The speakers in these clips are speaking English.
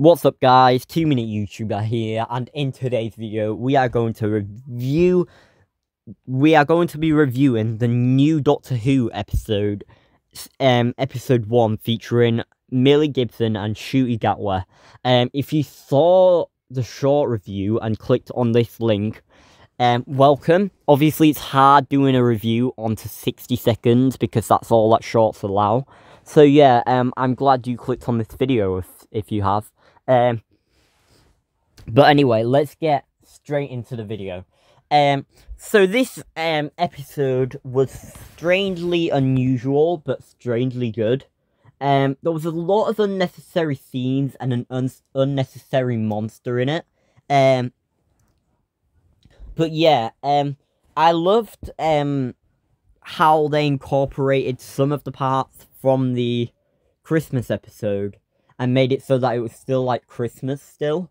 What's up guys, 2 Minute YouTuber here, and in today's video, we are going to review, we are going to be reviewing the new Doctor Who episode, um, episode 1, featuring Millie Gibson and Ncuti Gatwa. Um, if you saw the short review and clicked on this link, um, welcome. Obviously, it's hard doing a review onto 60 seconds, because that's all that shorts allow. So yeah, um, I'm glad you clicked on this video if, if you have. Um, but anyway, let's get straight into the video. Um, so this um episode was strangely unusual, but strangely good. Um, there was a lot of unnecessary scenes and an un unnecessary monster in it. Um, but yeah, um, I loved um how they incorporated some of the parts from the Christmas episode and made it so that it was still like Christmas still.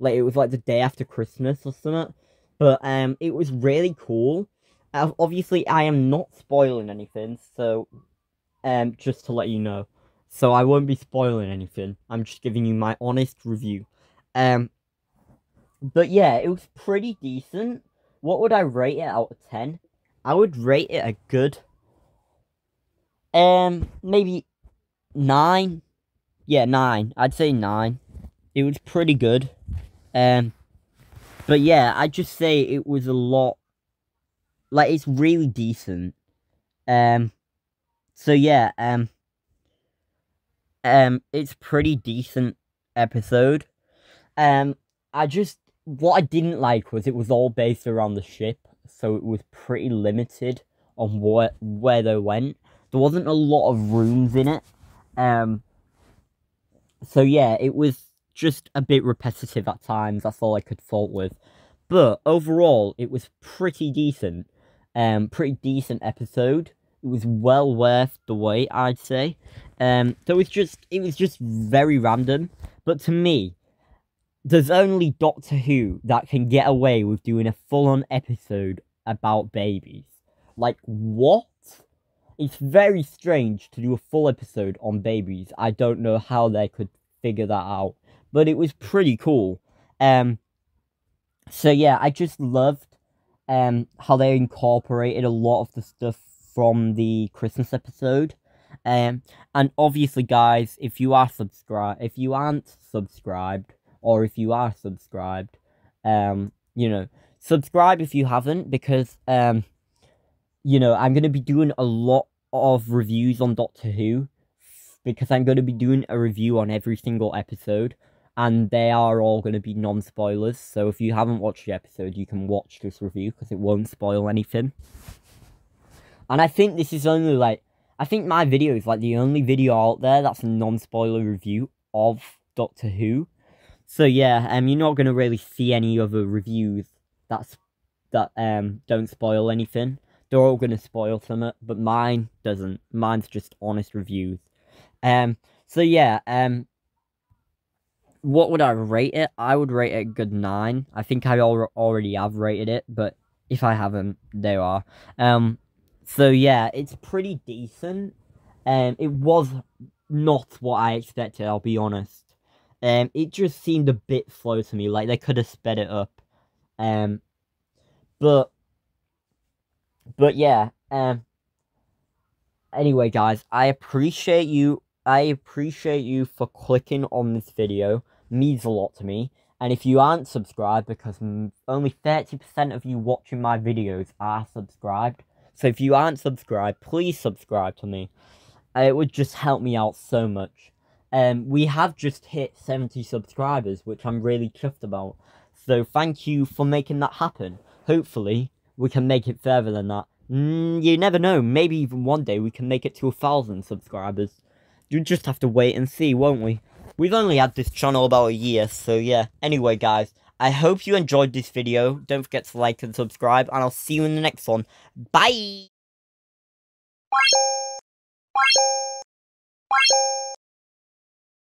Like it was like the day after Christmas or something. But um it was really cool. Uh, obviously I am not spoiling anything, so um just to let you know. So I won't be spoiling anything. I'm just giving you my honest review. Um but yeah, it was pretty decent. What would I rate it out of 10? I would rate it a good um maybe 9 yeah, nine. I'd say nine. It was pretty good. Um, but yeah, I'd just say it was a lot. Like it's really decent. Um, so yeah, um, um, it's pretty decent episode. Um, I just what I didn't like was it was all based around the ship, so it was pretty limited on what where they went. There wasn't a lot of rooms in it. Um, so yeah, it was just a bit repetitive at times. That's all I could fault with. But overall, it was pretty decent. Um, pretty decent episode. It was well worth the wait, I'd say. Um, so it was just, it was just very random. But to me, there's only Doctor Who that can get away with doing a full-on episode about babies. Like, what? It's very strange to do a full episode on babies. I don't know how they could figure that out, but it was pretty cool. Um, so yeah, I just loved um how they incorporated a lot of the stuff from the Christmas episode. Um, and obviously, guys, if you are subscribed, if you aren't subscribed, or if you are subscribed, um, you know, subscribe if you haven't, because um, you know, I'm gonna be doing a lot of reviews on Doctor Who because I'm going to be doing a review on every single episode and they are all going to be non-spoilers. So if you haven't watched the episode, you can watch this review because it won't spoil anything. And I think this is only like I think my video is like the only video out there that's a non-spoiler review of Doctor Who. So yeah, um you're not going to really see any other reviews that's that um don't spoil anything. They're all going to spoil something, but mine doesn't. Mine's just honest reviews. Um, so yeah, um, what would I rate it? I would rate it a good 9. I think I al already have rated it, but if I haven't, there are. Um, so yeah, it's pretty decent. Um, it was not what I expected, I'll be honest. Um, it just seemed a bit slow to me, like they could have sped it up. Um, but, but yeah, um, anyway guys, I appreciate you I appreciate you for clicking on this video. It means a lot to me. And if you aren't subscribed, because only 30% of you watching my videos are subscribed. So if you aren't subscribed, please subscribe to me. It would just help me out so much. Um, we have just hit 70 subscribers, which I'm really chuffed about. So thank you for making that happen. Hopefully, we can make it further than that. Mm, you never know, maybe even one day we can make it to a thousand subscribers. You just have to wait and see, won't we? We've only had this channel about a year, so yeah. Anyway, guys, I hope you enjoyed this video. Don't forget to like and subscribe, and I'll see you in the next one. Bye!